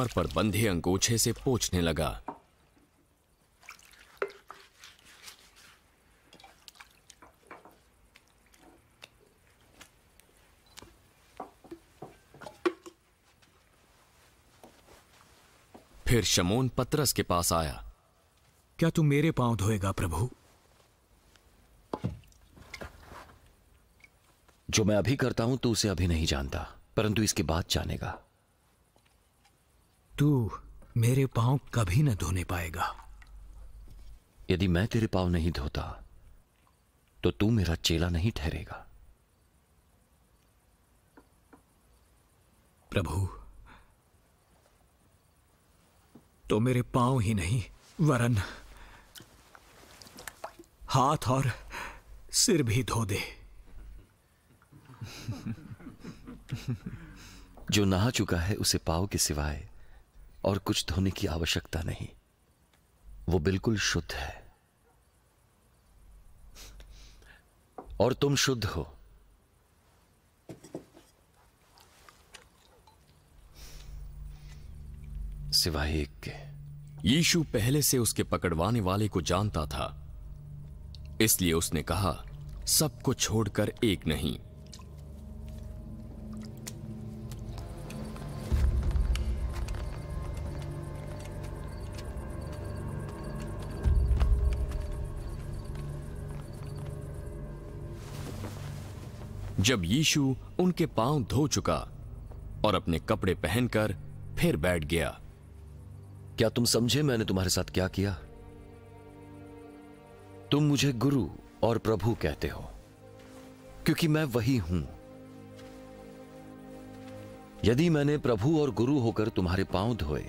कमर पर बंधे अंगोछे से पोछने लगा। फिर शमोन पतरस के पास आया। क्या तू मेरे पाँव धोएगा प्रभु? जो मैं अभी करता हूँ तू उसे अभी नहीं जानता परंतु इसके बाद जानेगा। तू मेरे पाँव कभी न धोने पाएगा। यदि मैं तेरे पाँव नहीं धोता तो तू मेरा चेला नहीं ठहरेगा। प्रभु तो मेरे पाँव ही नहीं वरन हाथ और सिर भी धो दे। जो नहा चुका है उसे पाव के सिवाय और कुछ धोने की आवश्यकता नहीं। वो बिल्कुल शुद्ध है। और तुम शुद्ध हो। सिवाय एक के। यीशु पहले से उसके पकड़वाने वाले को जानता था। इसलिए उसने कहा सबको छोड़कर एक नहीं। जब यीशु उनके पाँव धो चुका और अपने कपड़े पहनकर फिर बैठ गया। क्या तुम समझे मैंने तुम्हारे साथ क्या किया? तुम मुझे गुरु और प्रभु कहते हो, क्योंकि मैं वही हूँ। यदि मैंने प्रभु और गुरु होकर तुम्हारे पाँव धोए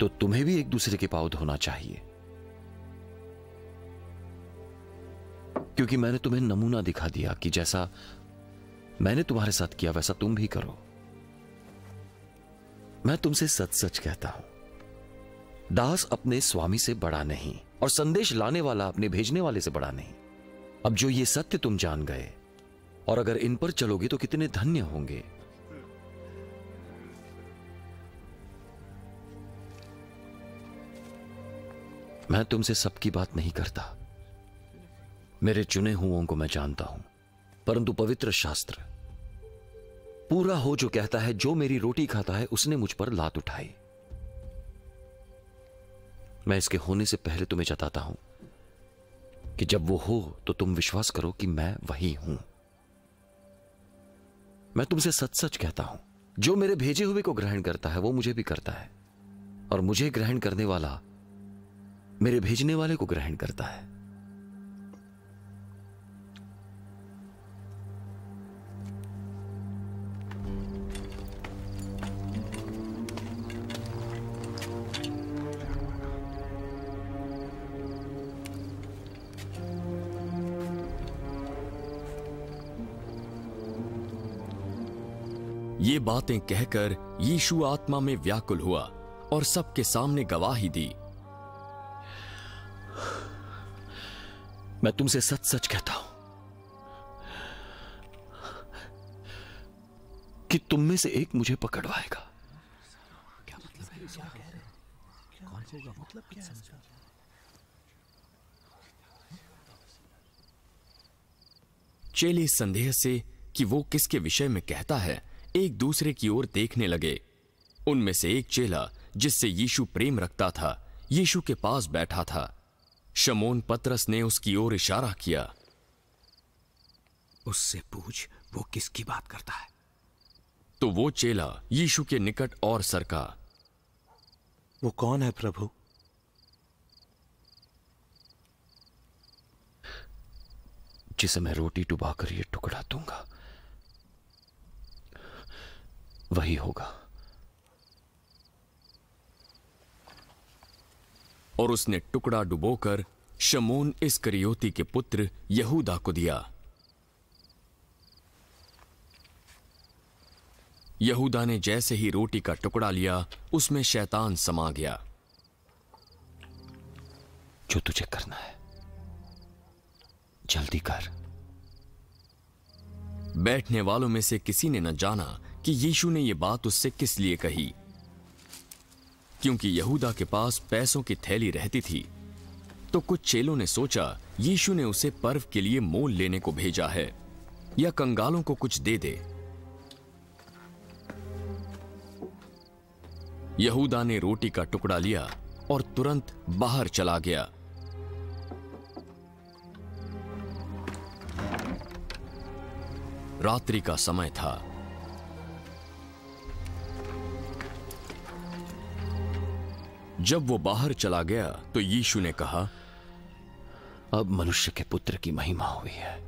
तो तुम्हें भी एक दूसरे के पाँव धोना चाहिए। क्योंकि मैंने तुम्हें नमूना दिखा दिया कि जैसा मैंने तुम्हारे साथ किया, वैसा तुम भी करो। मैं तुमसे सच सच कहता हूँ, दास अपने स्वामी से बड़ा नहीं और संदेश लाने वाला अपने भेजने वाले से बड़ा नहीं। अब जो ये सत्य तुम जान गए और अगर इन पर चलोगे तो कितने धन्य होंगे। मैं तुमसे सबकी बात नहीं करता। मेरे चुने हुओं को मैं जानता हूँ, परंतु पवित्र शास्त्र, पूरा हो जो कहता है, जो मेरी रोटी खाता है, उसने मुझ पर लात उठाई। मैं इसके होने से पहले तुम्हें जताता हूँ कि जब वो हो तो तुम विश्वास करो कि मैं वही हूँ। मैं तुमसे सच सच कहता हूँ, जो मेरे भेजे हुए को ग्रहण करता है, वो मुझे भी करता है, और मुझे ग्रहण करने वाला मेरे भेजने वाले को ग्रहण करता है। ये बातें कहकर यीशु आत्मा में व्याकुल हुआ और सबके सामने गवाही दी। मैं तुमसे सच सच कहता हूँ कि तुम में से एक मुझे पकड़वाएगा। चेले संदेह से कि वो किसके विषय में कहता है एक दूसरे की ओर देखने लगे। उनमें से एक चेला जिससे यीशु प्रेम रखता था यीशु के पास बैठा था। शमोन पत्रस ने उसकी ओर इशारा किया। उससे पूछ वो किसकी बात करता है? तो वो चेला यीशु के निकट और सरका। वो कौन है प्रभु? जिसे मैं रोटी डुबाकर ये टुकड़ा दूँगा। वही होगा। और उसने टुकड़ा डुबोकर शमोन इस करियोती के पुत्र यहूदा को दिया। यहूदा ने जैसे ही रोटी का टुकड़ा लिया उसमें शैतान समा गया। जो तुझे करना है जल्दी कर। बैठने वालों में से किसी ने न जाना कि यीशु ने यह बात उससे किस लिए कही? क्योंकि यहूदा के पास पैसों की थैली रहती थी तो कुछ चेलों ने सोचा, यीशु ने उसे पर्व के लिए मोल लेने को भेजा है, या कंगालों को कुछ दे दे। यहूदा ने रोटी का टुकड़ा लिया और तुरंत बाहर चला गया। रात्रि का समय था। जब वो बाहर चला गया तो यीशु ने कहा, अब मनुष्य के पुत्र की महिमा हुई है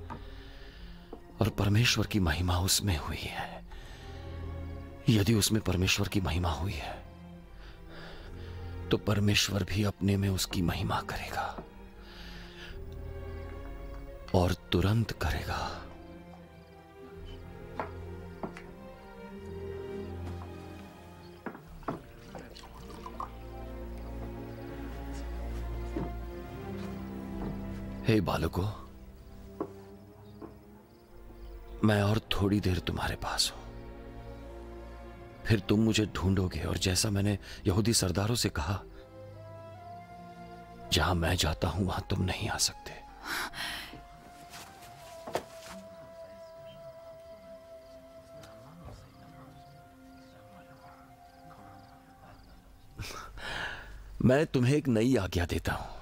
और परमेश्वर की महिमा उसमें हुई है। यदि उसमें परमेश्वर की महिमा हुई है तो परमेश्वर भी अपने में उसकी महिमा करेगा और तुरंत करेगा। हे बालकों, मैं और थोड़ी देर तुम्हारे पास हूँ। फिर तुम मुझे ढूंढोगे और जैसा मैंने यहूदी सरदारों से कहा, जहाँ मैं जाता हूँ, वहाँ तुम नहीं आ सकते। मैं तुम्हें एक नई आज्ञा देता हूँ।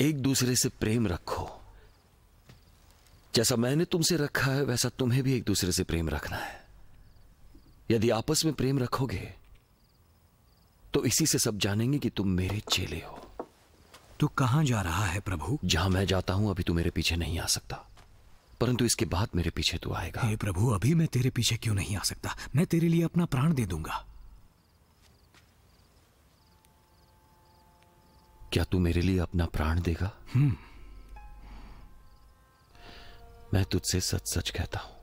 एक दूसरे से प्रेम रखो। जैसा मैंने तुमसे रखा है वैसा तुम्हें भी एक दूसरे से प्रेम रखना है। यदि आपस में प्रेम रखोगे तो इसी से सब जानेंगे कि तुम मेरे चेले हो। तो कहाँ जा रहा है प्रभु? जहाँ मैं जाता हूँ अभी तू मेरे पीछे नहीं आ सकता। परंतु इसके बाद मेरे पीछे तू आएगा। हे प्रभु अभी मैं तेरे पीछे क्यों नहीं आ सकता? मैं तेरे लिए अपना प्राण दे दूँगा। क्या तू मेरे लिए अपना प्राण देगा? मैं तुझसे सच सच कहता हूँ।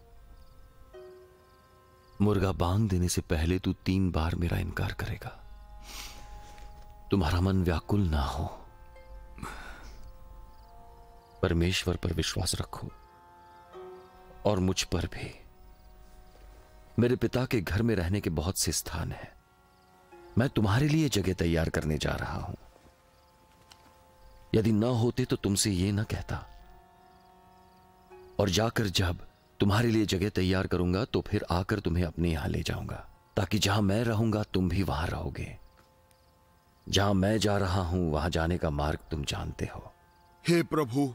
मुर्गा बांग देने से पहले तू तीन बार मेरा इनकार करेगा। तुम्हारा मन व्याकुल ना हो। परमेश्वर पर विश्वास रखो। और मुझ पर भी। मेरे पिता के घर में रहने के बहुत से स्थान हैं। मैं तुम्हारे लिए जगह तैयार करने जा रहा हूँ। यदि न होते तो तुमसे यह ना कहता। और जाकर जब तुम्हारे लिए जगह तैयार करूँगा तो फिर आकर तुम्हें अपने यहाँ ले जाऊँगा ताकि जहाँ मैं रहूँगा तुम भी वहाँ रहोगे। जहाँ मैं जा रहा हूँ वहाँ जाने का मार्ग तुम जानते हो। हे प्रभु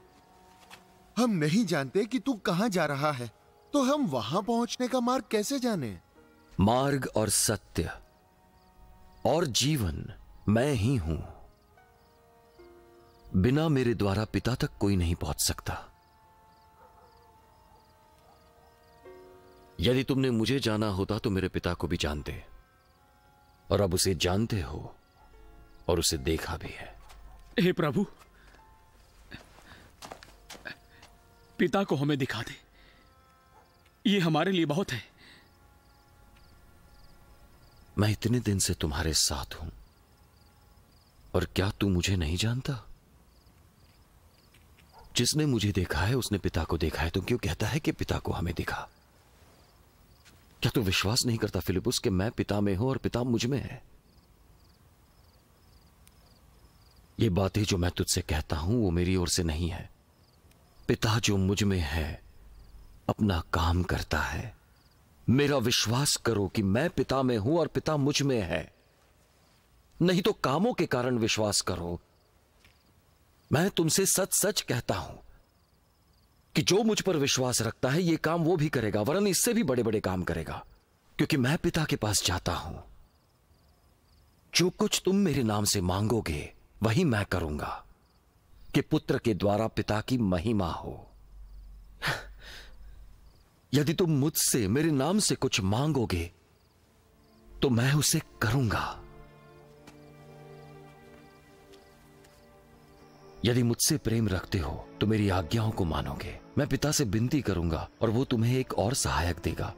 हम नहीं जानते कि तू कहाँ जा रहा है तो हम वहाँ पहुँचने का मार्ग कैसे जाने? मार्ग और सत्य और जीवन मैं ही हूँ। बिना मेरे द्वारा पिता तक कोई नहीं पहुँच सकता। यदि तुमने मुझे जाना होता तो मेरे पिता को भी जानते। और अब उसे जानते हो और उसे देखा भी है। हे प्रभु पिता को हमें दिखा दे। ये हमारे लिए बहुत है। मैं इतने दिन से तुम्हारे साथ हूँ और क्या तू मुझे नहीं जानता? जिसने मुझे देखा है, उसने पिता को देखा है तो क्यों कहता है कि पिता को हमें दिखा? क्या तू विश्वास नहीं करता फिलिपुस कि मैं पिता में हूँ और पिता मुझमें है? ये बातें जो मैं तुझसे कहता हूँ, वो मेरी ओर से नहीं है। पिता जो मुझमें है, अपना काम करता है। मेरा विश्वास करो कि मैं पिता में हूँ और पिता मुझमें है। नहीं तो कामों के कारण विश्वास करो। मैं तुमसे सच सच कहता हूँ कि जो मुझ पर विश्वास रखता है, ये काम वो भी करेगा, वरन इससे भी बड़े बड़े काम करेगा। क्योंकि मैं पिता के पास जाता हूँ। जो कुछ तुम मेरे नाम से मांगोगे, वही मैं करूँगा। कि पुत्र के द्वारा पिता की महिमा हो। यदि तुम मुझसे, मेरे नाम से कुछ मांगोगे तो मैं उसे करूँगा। यदि मुझसे प्रेम रखते हो तो मेरी आज्ञाओं को मानोगे। मैं पिता से विनती करूँगा और वो तुम्हें एक और सहायक देगा।